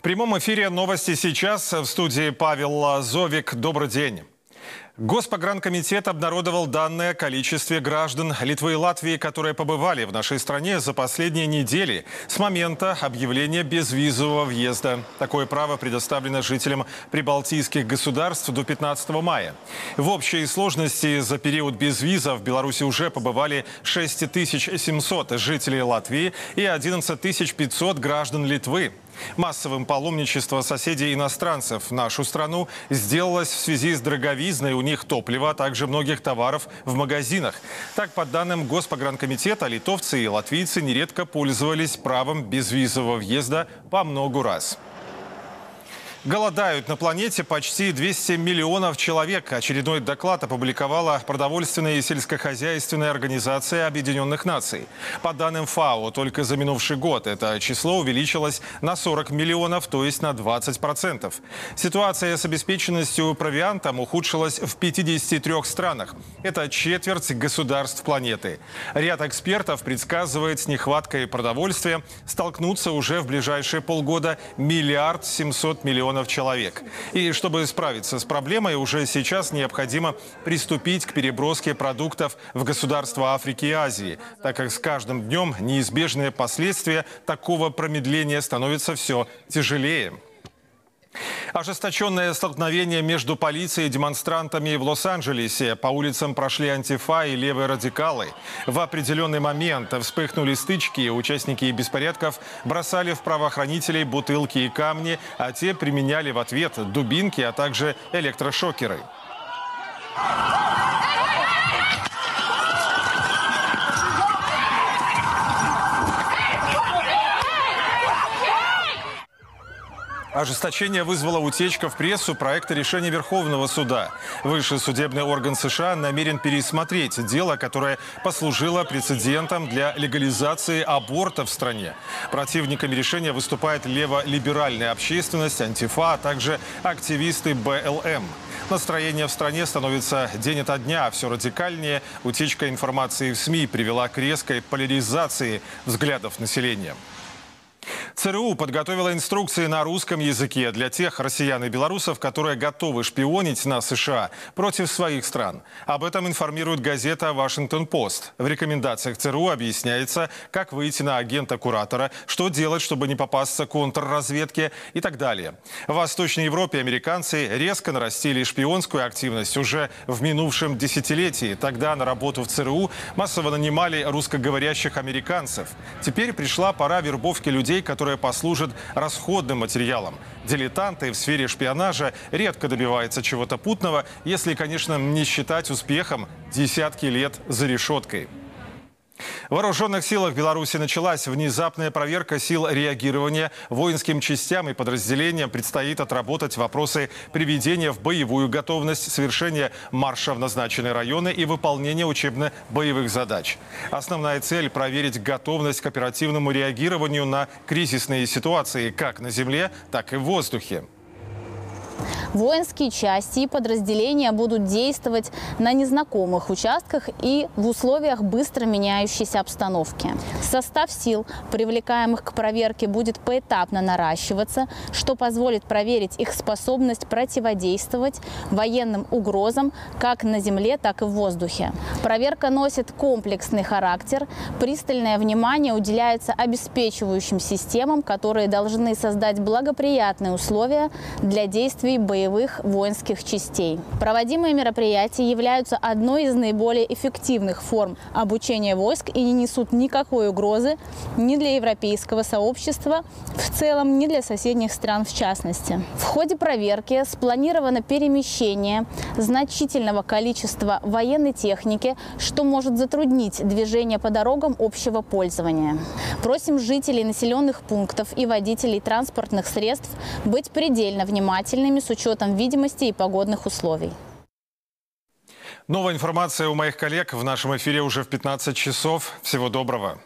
прямом эфире новости сейчас. В студии Павел Лазовик. Добрый день. Госпогранкомитет обнародовал данные о количестве граждан Литвы и Латвии, которые побывали в нашей стране за последние недели с момента объявления безвизового въезда. Такое право предоставлено жителям прибалтийских государств до 15 мая. В общей сложности за период без виза в Беларуси уже побывали 6700 жителей Латвии и 11 500 граждан Литвы. Массовым паломничество соседей иностранцев в нашу страну сделалось в связи с дороговизной у них топлива, а также многих товаров в магазинах. Так, по данным Госпогранкомитета, литовцы и латвийцы нередко пользовались правом безвизового въезда по многу раз. Голодают на планете почти 200 миллионов человек. Очередной доклад опубликовала продовольственная и сельскохозяйственная организация Объединенных Наций. По данным ФАО, только за минувший год это число увеличилось на 40 миллионов, то есть на 20%. Ситуация с обеспеченностью провиантом ухудшилась в 53 странах. Это четверть государств планеты. Ряд экспертов предсказывает с нехваткой продовольствия столкнуться уже в ближайшие полгода миллиард 700 миллионов миллионов человек. И чтобы справиться с проблемой, уже сейчас необходимо приступить к переброске продуктов в государства Африки и Азии, так как с каждым днем неизбежные последствия такого промедления становятся все тяжелее. Ожесточенное столкновение между полицией и демонстрантами в Лос-Анджелесе. По улицам прошли антифа и левые радикалы. В определенный момент вспыхнули стычки. Участники беспорядков бросали в правоохранителей бутылки и камни, а те применяли в ответ дубинки, а также электрошокеры. Ожесточение вызвало утечка в прессу проекта решения Верховного суда. Высший судебный орган США намерен пересмотреть дело, которое послужило прецедентом для легализации аборта в стране. Противниками решения выступает леволиберальная общественность, антифа, а также активисты БЛМ. Настроение в стране становится день ото дня все радикальнее. Утечка информации в СМИ привела к резкой поляризации взглядов населения. ЦРУ подготовила инструкции на русском языке для тех россиян и белорусов, которые готовы шпионить на США против своих стран. Об этом информирует газета «Вашингтон-Пост». В рекомендациях ЦРУ объясняется, как выйти на агента-куратора, что делать, чтобы не попасться контрразведке и так далее. В Восточной Европе американцы резко нарастили шпионскую активность уже в минувшем десятилетии. Тогда на работу в ЦРУ массово нанимали русскоговорящих американцев. Теперь пришла пора вербовки людей, которые которое послужит расходным материалом. Дилетанты в сфере шпионажа редко добиваются чего-то путного, если, конечно, не считать успехом десятки лет за решеткой. В вооруженных силах Беларуси началась внезапная проверка сил реагирования. Воинским частям и подразделениям предстоит отработать вопросы приведения в боевую готовность, совершения марша в назначенные районы и выполнения учебно-боевых задач. Основная цель – проверить готовность к оперативному реагированию на кризисные ситуации как на земле, так и в воздухе. Воинские части и подразделения будут действовать на незнакомых участках и в условиях быстро меняющейся обстановки. Состав сил, привлекаемых к проверке, будет поэтапно наращиваться, что позволит проверить их способность противодействовать военным угрозам как на земле, так и в воздухе. Проверка носит комплексный характер. Пристальное внимание уделяется обеспечивающим системам, которые должны создать благоприятные условия для действий боевых боевых воинских частей. Проводимые мероприятия являются одной из наиболее эффективных форм обучения войск и не несут никакой угрозы ни для европейского сообщества в целом, ни для соседних стран в частности. В ходе проверки спланировано перемещение значительного количества военной техники, что может затруднить движение по дорогам общего пользования. Просим жителей населенных пунктов и водителей транспортных средств быть предельно внимательными с учетом учетом видимости и погодных условий. Новая информация у моих коллег в нашем эфире уже в 15 часов. Всего доброго.